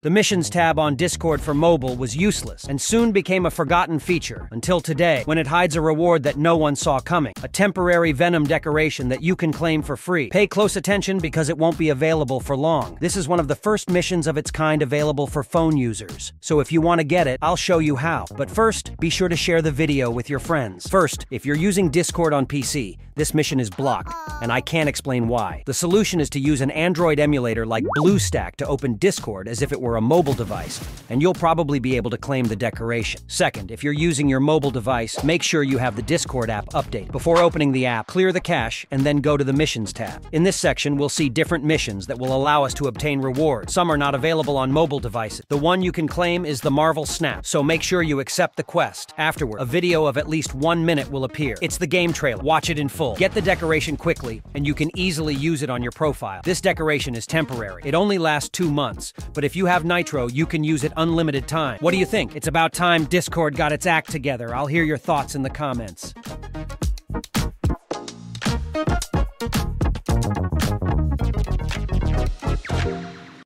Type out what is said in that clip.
The Missions tab on Discord for mobile was useless and soon became a forgotten feature until today when it hides a reward that no one saw coming a temporary Venom decoration that you can claim for free. Pay close attention because it won't be available for long. This is one of the first missions of its kind available for phone users. So if you want to get it, I'll show you how. But first, be sure to share the video with your friends. First, if you're using Discord on PC, this mission is blocked, and I can't explain why. The solution is to use an Android emulator like BlueStack to open Discord as if it were a mobile device, and you'll probably be able to claim the decoration. Second, if you're using your mobile device, make sure you have the Discord app update. Before opening the app, clear the cache and then go to the Missions tab. In this section, we'll see different missions that will allow us to obtain rewards. Some are not available on mobile devices. The one you can claim is the Marvel Snap, so make sure you accept the quest. Afterward, a video of at least one minute will appear. It's the game trailer. Watch it in full. Get the decoration quickly, and you can easily use it on your profile. This decoration is temporary. It only lasts two months, but if you have Nitro, you can use it unlimited time. What do you think? It's about time Discord got its act together. I'll hear your thoughts in the comments.